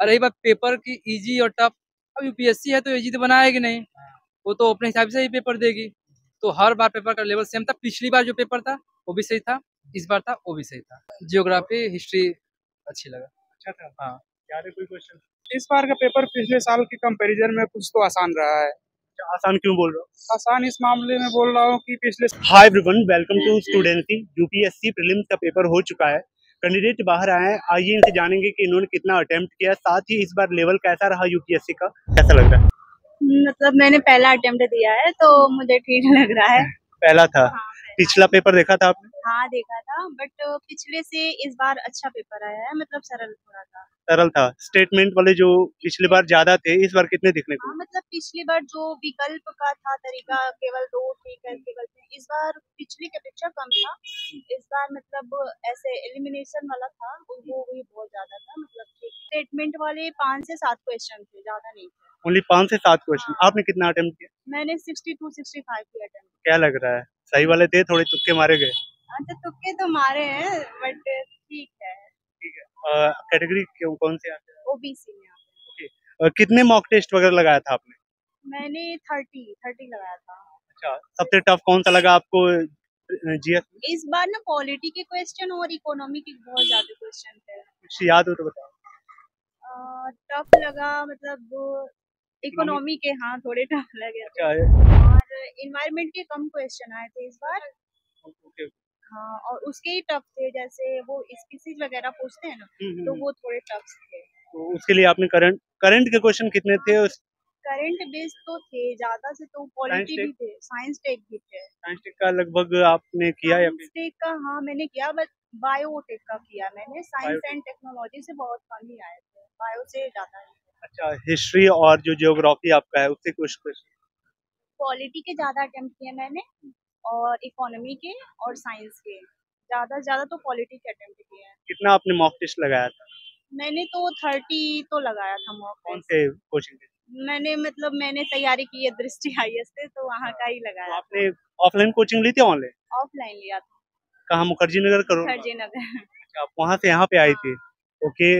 और रही बात पेपर की इजी और टफ अब यूपीएससी है तो इजी तो बनाएगी नहीं? वो तो अपने हिसाब से ही पेपर देगी। तो हर बार पेपर का लेवल सेम था। पिछली बार जो पेपर था वो भी सही था। इस बार था वो भी सही था। जियोग्राफी हिस्ट्री अच्छी लगा। अच्छा था। हाँ। क्या कोई क्वेश्चन इस बार का पेपर पिछले साल के कंपैरिजन में कुछ तो आसान रहा है। आसान क्यों बोल रहा हूँ? आसान इस मामले में बोल रहा हूँ कि पिछले hi everyone welcome to Studency UPSC prelims का पेपर हो चुका है। कैंडिडेट बाहर आए हैं। आइए इनसे जानेंगे कि इन्होंने कितना अटेम्प्ट किया। साथ ही इस बार लेवल कैसा रहा यूपीएससी का? कैसा लग रहा है? मतलब मैंने पहला अटेम्प्ट दिया है तो मुझे ठीक लग रहा है। पहला था। हाँ, पिछला पेपर देखा था आपने? हाँ देखा था बट पिछले से इस बार अच्छा पेपर आया है मतलब सरल थोड़ा था। सरल था। स्टेटमेंट वाले जो पिछली बार ज़्यादा थे इस बार कितने दिखने को? हाँ मतलब पिछली बार जो विकल्प का था तरीका केवल दो है केवल इस बार पिछली की अपेक्षा कम था। बार मतलब ऐसे एलिमिनेशन वाला था वो भी बहुत ज़्यादा था मतलब स्टेटमेंट वाले पाँच से सात क्वेश्चन थे ज़्यादा नहीं थे। ओनली पाँच से सात क्वेश्चन आपने कितना अटेम्प्ट किया? मैंने सिक्सटी टू सिक्सटी फाइव की अटेम्प्ट क्या लग रहा है? सही वाले थे थोड़े तुक्के मारे गए? हाँ तो तुक्के तो मारे हैं बट ठीक है। कैटेगरी क्यों कौन से आते हैं? ओबीसी में अ, कितने मॉक टेस्ट वगैरह लगाया था आपने? मैंने थर्टी थर्टी लगाया था। अच्छा सबसे टफ कौन सा लगा आपको जीएस इस बार ना पॉलिटी के क्वेश्चन और इकोनॉमी के बहुत ज़्यादा क्वेश्चन थे। कुछ याद हो तो बताओ। टफ लगा मतलब इकोनॉमी के हाँ थोड़े टफ लगे। अच्छा और इन्वायरमेंट के कम क्वेश्चन आए थे इस बार। ओके हाँ और उसके ही टफ थे जैसे वो स्पीसीज वगैरह पूछते हैं ना तो वो थोड़े टफ थे। तो उसके लिए आपने करंट करंट के क्वेश्चन कितने थे? उस करंट बेस तो थे ज़्यादा से तो पॉलिटी भी थे साइंस टेक भी थे। साइंस टेक का लगभग आपने किया या टेक का हाँ मैंने किया बट बायोटेक का किया मैंने। साइंस एंड टेक्नोलॉजी से बहुत कम ही आए थे बायो से ज़्यादा अच्छा हिस्ट्री और जो जियोग्राफी आपका है उससे कुछ कुछ? पॉलिटी के ज़्यादा अटेम्प्ट किए मैंने और इकोनॉमी के और साइंस के। ज़्यादा ज़्यादा तो पॉलिटी के अटेम्प्ट किए हैं। कितना आपने मॉक टेस्ट लगाया था? मैंने तो थर्टी तो लगाया था मॉक कौन से कोचिंग मैंने मतलब मैंने तैयारी की है दृष्टि आई से तो वहाँ का ही लगाया आपने ऑफलाइन कोचिंग ली थी ऑनलाइन ऑफलाइन लिया था। कहाँ मुखर्जी नगर करो? मुखर्जी नगर अच्छा, आप वहाँ से यहाँ पे आई थी? ओके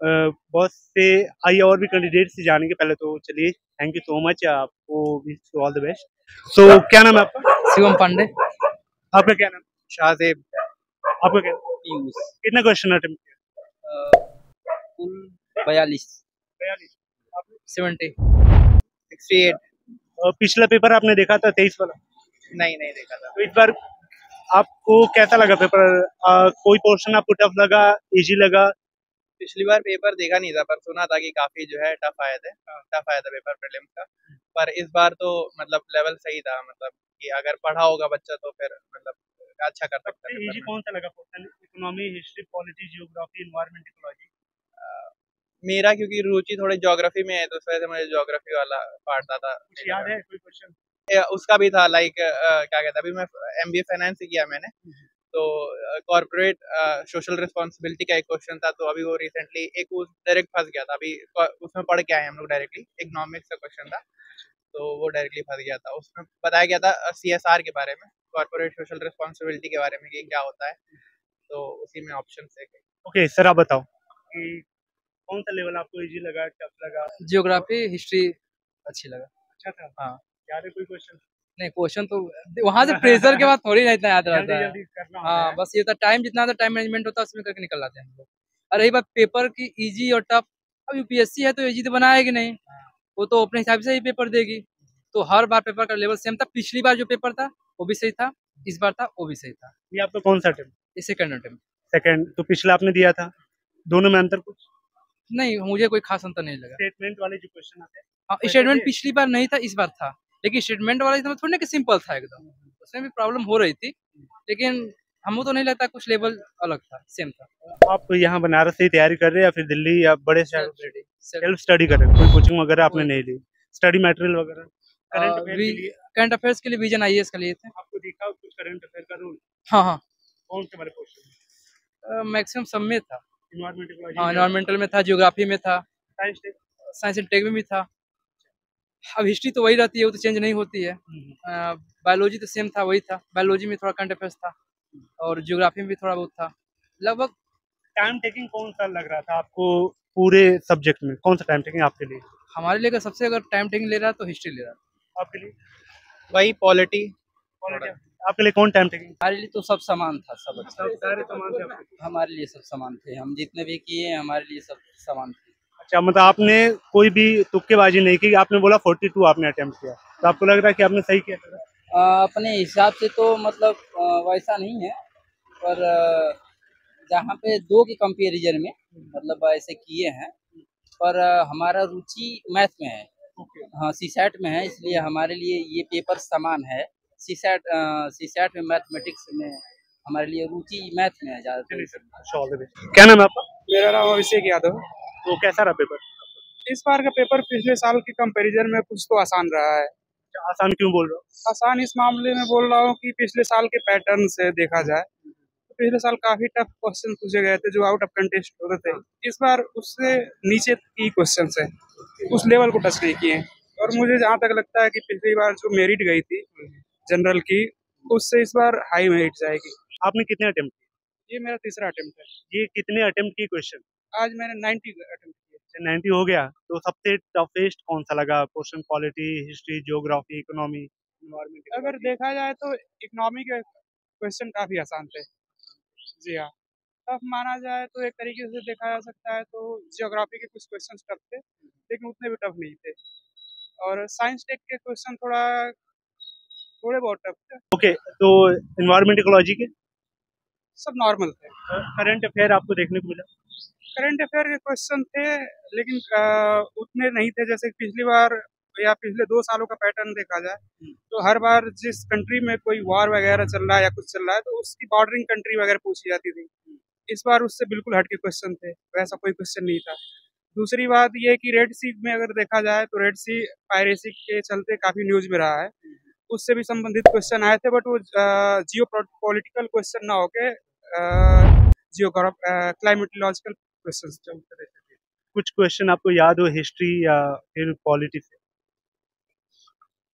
बहुत से आइए और भी कैंडिडेट से जाने के पहले तो चलिए थैंक यू सो मच आपको ऑल द बेस्ट सो क्या नाम है आपका? शिवम पांडे। आपका क्या नाम? शाहजेब आपका क्या? पीयूष। कितना क्वेश्चन अटेम्प्ट किया? बयालीस। Seventy sixty eight. पिछला पेपर आपने देखा था तेईस वाला? नहीं नहीं देखा था। तो इस बार आपको कैसा लगा पेपर? अ, कोई पोर्शन आपको टफ लगा इजी लगा? पिछली बार पेपर देखा नहीं था पर सुना था कि काफ़ी जो है टफ आए थे टफ आया था पेपर प्रीलिम्स का। पर इस बार तो मतलब लेवल सही था मतलब कि अगर पढ़ा होगा बच्चा तो फिर मतलब अच्छा कर सकता है इजी कौन सा लगा? Portion economy history polity geography environment ecology मेरा क्योंकि रुचि थोड़ी ज्योग्राफी में है तो उस वजह से मुझे ज्योग्राफी वाला पार्ट था कुछ याद है? कोई क्वेश्चन उसका भी था लाइक क्या कहते हैं अभी मैं एम बी ए फाइनेंस किया मैंने। तो कॉर्पोरेट सोशल रिस्पॉन्सिबिलिटी का एक क्वेश्चन था तो अभी वो रिसेंटली एक डायरेक्ट फंस गया था अभी उसमें पढ़ के आए हम लोग डायरेक्टली इकोनॉमिक्स का क्वेश्चन था। तो वो डायरेक्टली फंस गया था उसमें बताया गया था सी एस आर के बारे में कॉर्पोरेट सोशल रिस्पॉन्सिबिलिटी के बारे में कि क्या होता है। तो उसी में ऑप्शन है। ओके सर आप बताओ। कि कौन सा लेवल आपको इजी लगा टफ लगा? जियोग्राफी हिस्ट्री अच्छी लगा। अच्छा था? हाँ। याद है कोई क्वेश्चन नहीं क्वेश्चन तो वहाँ से प्रेशर के बाद थोड़ी ना इतना याद रहता है। हाँ बस ये था टाइम जितना था टाइम मैनेजमेंट होता है उसमें करके निकल आते हैं हम लोग। और रही बात पेपर की इजी और टफ अब यूपीएससी है तो इजी तो बनाएगी नहीं? वो तो अपने हिसाब से ही पेपर देगी। तो हर बार पेपर का लेवल सेम था। पिछली बार जो पेपर था वो भी सही था। इस बार था वो भी सही था। ये आपका कौन सा अटेम्प्ट ये सेकंड अटेम्प्ट सेकंड तो पिछला आपने दिया था। दोनों में अंतर कुछ? नहीं मुझे कोई खास अंतर नहीं लगा। स्टेटमेंट वाले जो क्वेश्चन आते हैं हाँ स्टेटमेंट पिछली बार नहीं था इस बार था। लेकिन स्टेटमेंट वाला इसमें थोड़ी ना कि सिंपल था एकदम। उसमें भी प्रॉब्लम हो रही थी लेकिन हमको तो नहीं लगता कुछ लेवल अलग था सेम था। आप यहाँ बनारस से तैयारी कर रहे हैं या फिर दिल्ली या बड़े शहर सेल्फ स्टडी कर रहे हैं। कोई कोचिंग वगैरह आपने नहीं ली। स्टडी मटेरियल वगैरह करंट अफेयर के वी- लिए। अफेयर्स के लिए विजन आई का लिए थे। आपको दिखा कुछ करंट अफेयर का रूल हाँ हाँ। कौन से वाले क्वेश्चन मैक्सिमम सब में था। हाँ इन्वायरमेंटल में था जियोग्राफी में था साइंस साइंस एंड टेक में भी था। अब हिस्ट्री तो वही रहती है वो तो चेंज नहीं होती है। बायोलॉजी तो सेम था वही था। बायोलॉजी में थोड़ा करंट अफेयर्स था और जियोग्राफी में भी थोड़ा बहुत था। लगभग टाइम टेकिंग कौन सा लग रहा था आपको पूरे सब्जेक्ट में? कौन सा टाइम टेकिंग आपके लिए? हमारे लिए सबसे अगर टाइम टेकिंग ले रहा तो हिस्ट्री ले रहा आपके लिए? वही पॉलिटी आपके लिए कौन टाइम टेकिंग हमारे लिए तो सब समान था सब अच्छा। सारे सामान थे हमारे लिए सब समान थे। हम जितने भी किए हमारे लिए सब समान थे। अच्छा मतलब आपने कोई भी तुक्केबाजी नहीं की? आपने बोला 42 आपने अटेम्प्ट किया। तो आपको लग रहा है कि आपने सही किया? अ, अपने हिसाब से तो मतलब वैसा नहीं है। पर जहाँ पे दो के कंपेरिजन में मतलब ऐसे किए हैं। पर हमारा रुचि मैथ में है। हाँ सी सेट में है इसलिए हमारे लिए ये पेपर समान है। सी सेट सी सेट में मैथमेटिक्स में हमारे लिए रुचि मैथ में है ज़्यादातर। ऑल द बेस्ट क्या नाम है आपका? मेरा नाम अभिषेक यादव तो कैसा रहा पेपर इस बार का पेपर पिछले साल के कंपैरिजन में कुछ तो आसान रहा है। आसान क्यों बोल रहे हो? आसान इस मामले में बोल रहा हूँ कि पिछले साल के पैटर्न से देखा जाए तो पिछले साल काफ़ी टफ क्वेश्चन पूछे गए थे जो आउट ऑफ़ कंटेस्ट होते थे। इस बार उससे नीचे की क्वेश्चन है उस लेवल को टच नहीं किए और मुझे जहाँ तक लगता है कि पिछली बार जो मेरिट गई थी जनरल की उससे इस बार हाई मेरिट जाएगी। आपने कितने अटेम्प्ट किए? ये मेरा तीसरा अटेम्प्ट है। ये कितने अटेम्प्ट किए क्वेश्चन आज मैंने 90 अटेम्प्ट किए। नाइन्टी हो गया। तो सबसे टफेस्ट कौन सा लगा? Question polity history geography economy environment अगर देखा जाए तो इकोनॉमी के क्वेश्चन काफ़ी आसान थे। जी हाँ। टफ माना जाए तो एक तरीके से देखा जा सकता है तो जियोग्राफी के कुछ क्वेश्चन टफ थे लेकिन उतने भी टफ नहीं थे। और साइंस टेक के क्वेश्चन थोड़ा थोड़े बहुत टफ ओके तो इन्वायरमेंट इकोलॉजी के? सब नॉर्मल थे। करंट अफेयर आपको देखने को मिला? करंट अफेयर के क्वेश्चन थे लेकिन अ, उतने नहीं थे जैसे पिछली बार या पिछले दो सालों का पैटर्न देखा जाए तो हर बार जिस कंट्री में कोई वॉर वगैरह चल रहा है या कुछ चल रहा है तो उसकी बॉर्डरिंग कंट्री वगैरह पूछी जाती थी। इस बार उससे बिल्कुल हटके क्वेश्चन थे वैसा कोई क्वेश्चन नहीं था। दूसरी बात ये कि रेड सी में अगर देखा जाए तो रेड सी पायरेसी के चलते काफ़ी न्यूज़ में रहा है। उससे भी संबंधित क्वेश्चन आए थे बट वो जियो पॉलिटिकल क्वेश्चन ना होके जियो क्लाइमेटोलॉजिकल क्वेश्चन कुछ क्वेश्चन आपको याद हो हिस्ट्री या फिर पॉलिटी से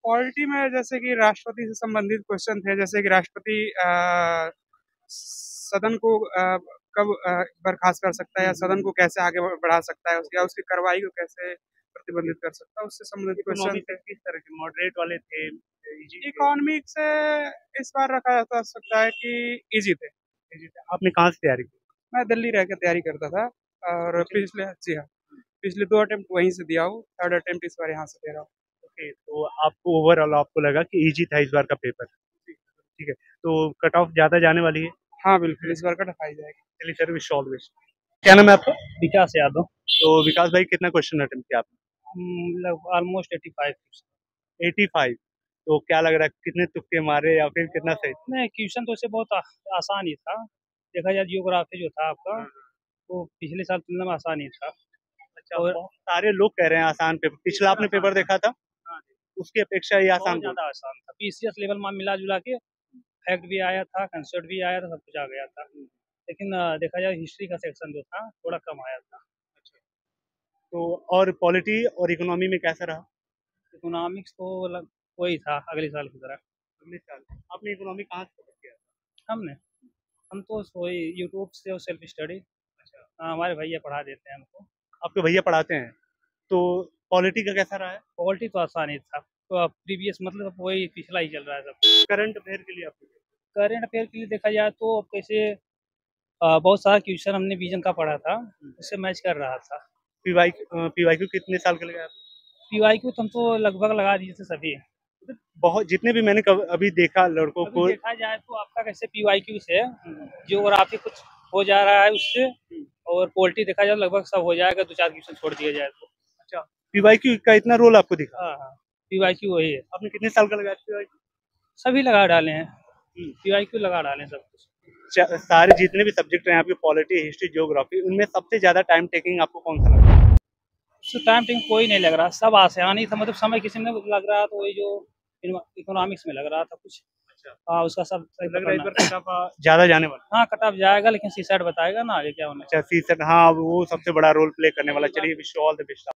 पॉलिटी में जैसे कि राष्ट्रपति से संबंधित क्वेश्चन थे जैसे कि राष्ट्रपति सदन को कब बर्खास्त कर सकता है या सदन को कैसे आगे बढ़ा सकता है उसकी या उसकी कार्रवाई को कैसे प्रतिबंधित कर सकता है उससे संबंधित क्वेश्चन किस तरह के मॉडरेट वाले थे इकोनॉमिक से इस बार रखा जा सकता है कि इजी थे। Easy थे? आपने कहाँ से तैयारी की? मैं दिल्ली रह के तैयारी करता था और पिछले जी हाँ पिछले दो अटेम्प्ट वहीं से दिया हूँ थर्ड अटेम्प्ट इस बार यहाँ से दे रहा हूँ। ओके तो आपको ओवरऑल आपको लगा कि इजी था इस बार का पेपर ठीक है तो कट ऑफ़ ज़्यादा जाने वाली है? हाँ बिल्कुल इस बार का टफाई जाएगी। चलिए सर विश ऑल बेस्ट क्या नाम है आपका? विकास यादव। तो विकास भाई कितना क्वेश्चन अटेम्प्ट किया आपने? मतलब almost eighty five eighty five तो क्या लग रहा है कितने तुक्के मारे या फिर कितना सही? नहीं क्वेश्चन तो उससे बहुत आ- आसान ही था। देखा जाए जियोग्राफी जो था आपका वो पिछले साल तुलना में आसान ही था। अच्छा और- सारे लोग कह रहे हैं आसान पेपर पिछला आपने पेपर देखा था। उसकी अपेक्षा ये आसान ज़्यादा आसान था। पीसीएस लेवल में मिला जुला के फैक्ट भी आया था कंसर्ट भी आया था सब कुछ आ गया था। लेकिन देखा जाए हिस्ट्री का सेक्शन जो था थोड़ा कम आया था। तो और पॉलिटी और इकोनॉमी में कैसा रहा? इकोनॉमिक्स तो लग वही था अगले साल की तरह। अगले साल। आपने इकोनॉमी कहाँ से किया हमने? हम तो वही यूट्यूब से और सेल्फ स्टडी। अच्छा। हमारे भैया पढ़ा देते हैं हमको। आपके भैया पढ़ाते हैं? तो पॉलिटी का कैसा रहा है? क्वालिटी तो आसानी था। तो प्रीवियस मतलब वही पिछला ही चल रहा है सब। करंट अफेयर के लिए आपको करंट अफेयर के लिए देखा जाए तो अब कैसे बहुत सारा क्वेश्चन हमने विजन का पढ़ा था उससे मैच कर रहा था। पीवाई पीवाई कितने साल के लगे पीवाई क्यू तो हम तो लगभग लगा दिए थे सभी। बहुत जितने भी मैंने अभी देखा लड़कों को। देखा जाए तो आपका कैसे पीवाई क्यू से जियोग्राफी कुछ हो जा रहा है उससे और पोल्ट्री देखा जाए लगभग सब हो जाएगा दो चार क्वेश्चन छोड़ दिया जाए तो। अच्छा पीवाई का इतना रोल आपको दिखा? हाँ हाँ पीवाई क्यू वही है। आपने कितने साल का लगाया पीवाई सभी लगा डाले हैं। पीवाई क्यू लगा डाले सब कुछ। सारे जितने भी सब्जेक्ट हैं आपके पॉलिटी हिस्ट्री ज्योग्राफी उनमें सबसे ज़्यादा टाइम टेकिंग आपको कौन सा लगा उससे टाइम टिंग कोई नहीं लग रहा। सब आसान ही। था मतलब समय किसी में लग रहा तो वही जो इकोनॉमिक्स में लग रहा था कुछ। हाँ उसका सब लग रहा है ज़्यादा जाने वाला। हाँ कट ऑफ़ जाएगा लेकिन सी साइड बताएगा ना आगे क्या होना है। अच्छा सी सेट हाँ वो सबसे बड़ा रोल प्ले करने वाला। चलिए विश ऑल द बेस्ट